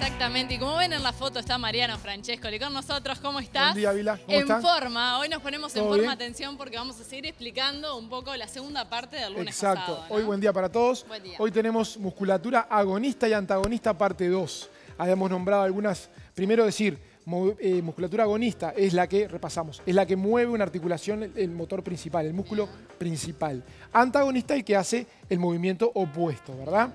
Exactamente, y como ven en la foto está Mariano Francescoli con nosotros. ¿Cómo estás? Buen día, Vila. ¿Cómo en forma, hoy nos ponemos en ¿Todo forma, bien? atención, porque vamos a seguir explicando un poco la segunda parte del lunes Exacto. pasado. ¿no? Hoy buen día para todos. Buen día. Hoy tenemos musculatura agonista y antagonista parte 2. Habíamos nombrado algunas. Primero decir, eh, musculatura agonista es la que, repasamos, es la que mueve una articulación, el, el motor principal, el músculo principal. Antagonista el que hace el movimiento opuesto, ¿verdad?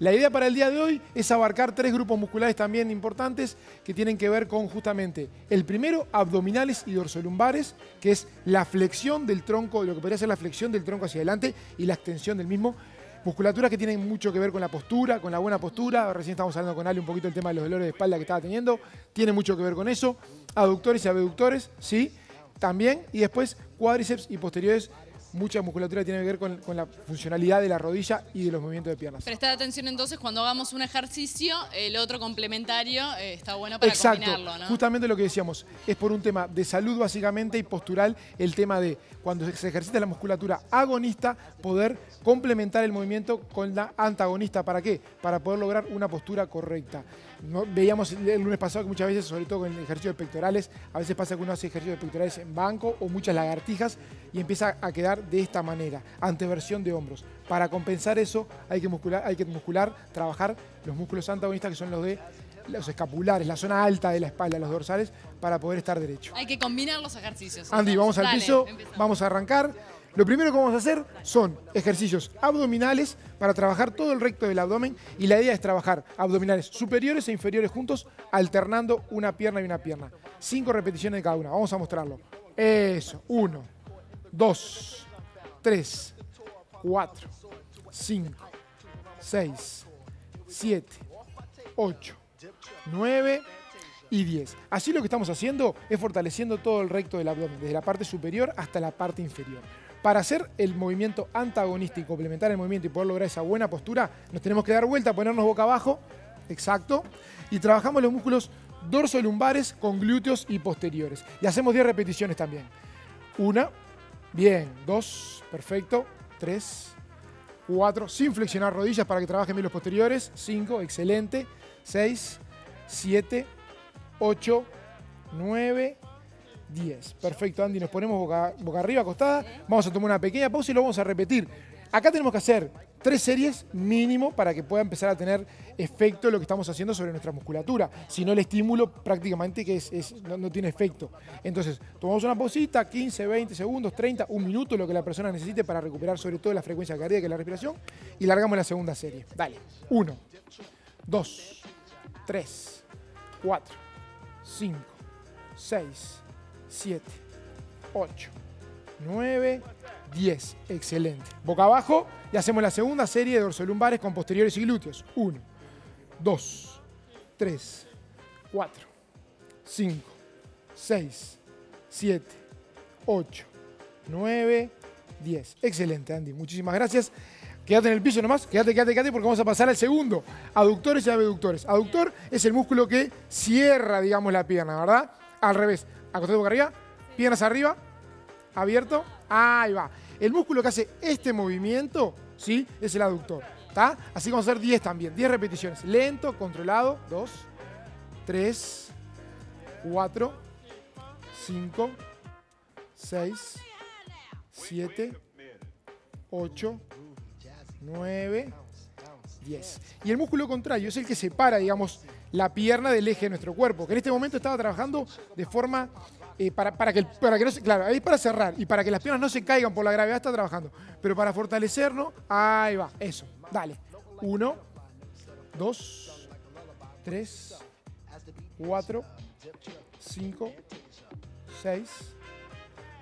La idea para el día de hoy es abarcar tres grupos musculares también importantes que tienen que ver con justamente el primero, abdominales y dorsolumbares, que es la flexión del tronco, lo que podría ser la flexión del tronco hacia adelante y la extensión del mismo. Musculaturas que tienen mucho que ver con la postura, con la buena postura. Recién estamos hablando con Ale un poquito del tema de los dolores de espalda que estaba teniendo. Tiene mucho que ver con eso. Aductores y abductores, sí, también. Y después cuádriceps y posteriores. Mucha musculatura tiene que ver con, con la funcionalidad de la rodilla y de los movimientos de piernas. Prestad atención entonces cuando hagamos un ejercicio, el otro complementario eh, está bueno para Exacto, combinarlo, ¿no? justamente lo que decíamos, es por un tema de salud básicamente y postural, el tema de cuando se ejercita la musculatura agonista, poder complementar el movimiento con la antagonista. ¿Para qué? Para poder lograr una postura correcta. No- veíamos el el lunes pasado que muchas veces, sobre todo con el ejercicio de pectorales, a veces pasa que uno hace ejercicio de pectorales en banco o muchas lagartijas y empieza a quedar de esta manera, anteversión de hombros. Para compensar eso hay que muscular, hay que muscular, trabajar los músculos antagonistas que son los de los escapulares, la zona alta de la espalda, los dorsales, para poder estar derecho. Hay que combinar los ejercicios. Andy, vamos al piso, empezamos. vamos a arrancar. Lo primero que vamos a hacer son ejercicios abdominales para trabajar todo el recto del abdomen y la idea es trabajar abdominales superiores e inferiores juntos alternando una pierna y una pierna. Cinco repeticiones de cada una. Vamos a mostrarlo. Eso. Uno, dos, tres, cuatro, cinco, seis, siete, ocho, 9 y 10. Así lo que estamos haciendo es fortaleciendo todo el recto del abdomen, desde la parte superior hasta la parte inferior. Para hacer el movimiento antagonista y complementar el movimiento y poder lograr esa buena postura, nos tenemos que dar vuelta, ponernos boca abajo, exacto, y trabajamos los músculos dorsolumbares con glúteos y posteriores. Y hacemos 10 repeticiones también. Una, bien, dos, perfecto, tres, cuatro, sin flexionar rodillas para que trabajen bien los posteriores, cinco, excelente, seis, siete, ocho, nueve, diez. Perfecto, Andy, nos ponemos boca, boca arriba, acostada, vamos a tomar una pequeña pausa y lo vamos a repetir. Acá tenemos que hacer tres series mínimo para que pueda empezar a tener efecto lo que estamos haciendo sobre nuestra musculatura. Si no, el estímulo prácticamente que es, no, no tiene efecto. Entonces, tomamos una pausita, 15, 20 segundos, 30, un minuto, lo que la persona necesite para recuperar sobre todo la frecuencia cardíaca y la respiración. Y largamos la segunda serie. Dale. Uno, dos, tres, cuatro, cinco, seis, siete, ocho, 9, 10. Excelente. Boca abajo y hacemos la segunda serie de dorsolumbares con posteriores y glúteos. 1, 2, 3, 4, 5, 6, 7, 8, 9, 10. Excelente, Andy. Muchísimas gracias. Quédate en el piso nomás, quédate, quédate, quédate, porque vamos a pasar al segundo. Aductores y abductores. Aductor es el músculo que cierra, digamos, la pierna, ¿verdad? Al revés. Acostado boca arriba, piernas arriba, abierto, ahí va. El músculo que hace este movimiento, ¿sí? Es el aductor, ¿está? Así que vamos a hacer 10 también, 10 repeticiones. Lento, controlado, 2, 3, 4, 5, 6, 7, 8, 9, 10. Y el músculo contrario es el que separa, digamos, la pierna del eje de nuestro cuerpo, que en este momento estaba trabajando de forma eh, para, para que, para que no se, claro, ahí para cerrar y para que las piernas no se caigan por la gravedad está trabajando, pero para fortalecernos, ahí va, eso, dale. Uno, dos, tres, cuatro, cinco, seis,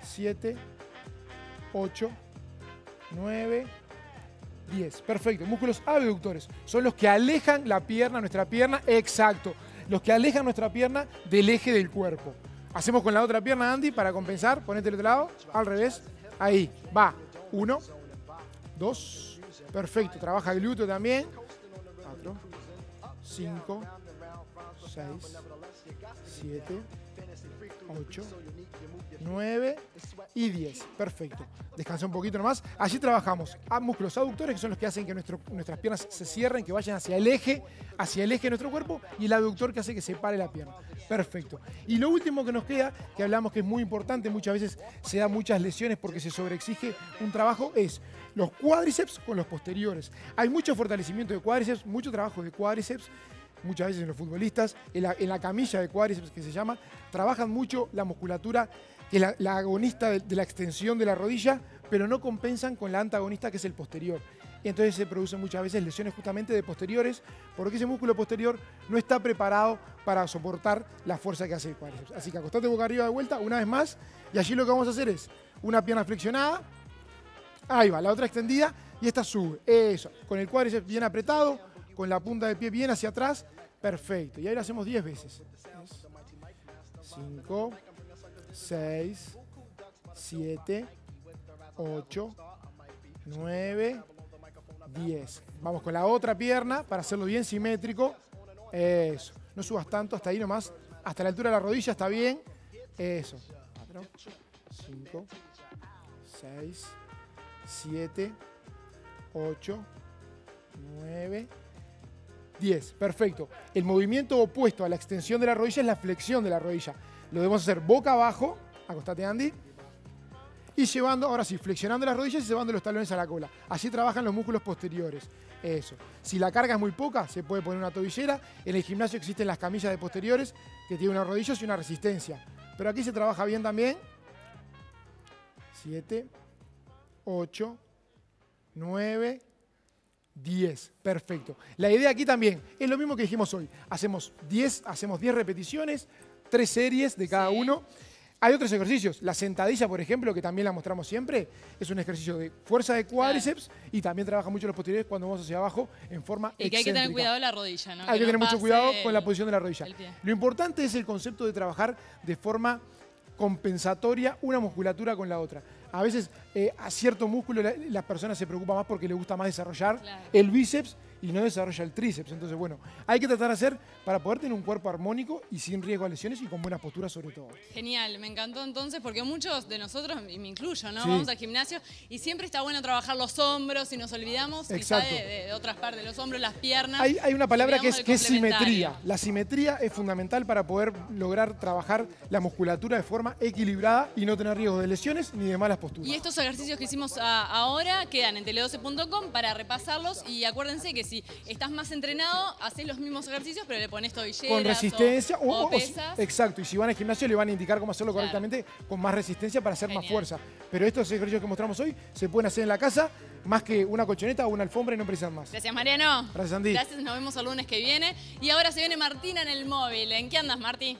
siete, ocho, nueve, 10. Perfecto. Músculos abductores son los que alejan la pierna, nuestra pierna, exacto. Los que alejan nuestra pierna del eje del cuerpo. Hacemos con la otra pierna, Andy, para compensar. Ponete el otro lado, al revés. Ahí, va. Uno, dos. Perfecto. Trabaja glúteo también. Cuatro, cinco, 6, 7, 8, 9 y 10. Perfecto. Descansa un poquito nomás. Allí trabajamos a músculos aductores, que son los que hacen que nuestras piernas se cierren, que vayan hacia el eje, hacia el eje de nuestro cuerpo, y el aductor que hace que se pare la pierna. Perfecto. Y lo último que nos queda, que hablamos que es muy importante, muchas veces se da muchas lesiones porque se sobreexige un trabajo, es los cuádriceps con los posteriores. Hay mucho fortalecimiento de cuádriceps, mucho trabajo de cuádriceps, muchas veces en los futbolistas, en la, camilla de cuádriceps que se llama, trabajan mucho la musculatura, que es la, agonista de, la extensión de la rodilla, pero no compensan con la antagonista que es el posterior. Y entonces se producen muchas veces lesiones justamente de posteriores, porque ese músculo posterior no está preparado para soportar la fuerza que hace el cuádriceps. Así que acostate boca arriba de vuelta, una vez más, y allí lo que vamos a hacer es una pierna flexionada, ahí va, la otra extendida, y esta sube, eso, con el cuádriceps bien apretado, con la punta del pie bien hacia atrás, perfecto. Y ahí lo hacemos 10 veces. 5, 6, 7, 8, 9, 10. Vamos con la otra pierna para hacerlo bien simétrico. Eso. No subas tanto, hasta ahí nomás. Hasta la altura de la rodilla está bien. Eso. 4, 5, 6, 7, 8, 9, 10, perfecto. El movimiento opuesto a la extensión de la rodilla es la flexión de la rodilla. Lo debemos hacer boca abajo, acostate Andy, y llevando, ahora sí, flexionando las rodillas y llevando los talones a la cola. Así trabajan los músculos posteriores. Eso. Si la carga es muy poca, se puede poner una tobillera. En el gimnasio existen las camillas de posteriores que tienen unas rodillas y una resistencia. Pero aquí se trabaja bien también. 7, 8, 9, 10, perfecto. La idea aquí también es lo mismo que dijimos hoy. Hacemos 10, hacemos 10 repeticiones, 3 series de cada uno. Hay otros ejercicios. La sentadilla, por ejemplo, que también la mostramos siempre, es un ejercicio de fuerza de cuádriceps y también trabaja mucho los posteriores cuando vamos hacia abajo en forma Y que hay que tener cuidado de la rodilla, ¿no? Hay que, tener mucho cuidado con la posición de la rodilla. Lo importante es el concepto de trabajar de forma compensatoria una musculatura con la otra. A veces eh, a cierto músculo la, persona se preocupa más porque le gusta más desarrollar el bíceps y no desarrolla el tríceps. Entonces, bueno, hay que tratar de hacer para poder tener un cuerpo armónico y sin riesgo a lesiones y con buena postura sobre todo. Genial, me encantó entonces porque muchos de nosotros, y me incluyo, ¿no? Vamos al gimnasio y siempre está bueno trabajar los hombros y nos olvidamos quizá de, otras partes, los hombros, las piernas. Hay, una palabra que es, que es simetría. La simetría es fundamental para poder lograr trabajar la musculatura de forma equilibrada y no tener riesgo de lesiones ni de malas posturas. Y estos ejercicios que hicimos ahora quedan en tele12.com para repasarlos y acuérdense que si estás más entrenado, haces los mismos ejercicios, pero le pones tobilleras Con resistencia o, pesas. exacto, y si van al gimnasio le van a indicar cómo hacerlo correctamente con más resistencia para hacer más fuerza. Pero estos ejercicios que mostramos hoy se pueden hacer en la casa, más que una colchoneta o una alfombra y no precisan más. Gracias, Mariano. Gracias, Andy. Gracias, nos vemos el lunes que viene. Y ahora se viene Martina en el móvil. ¿En qué andas, Martín?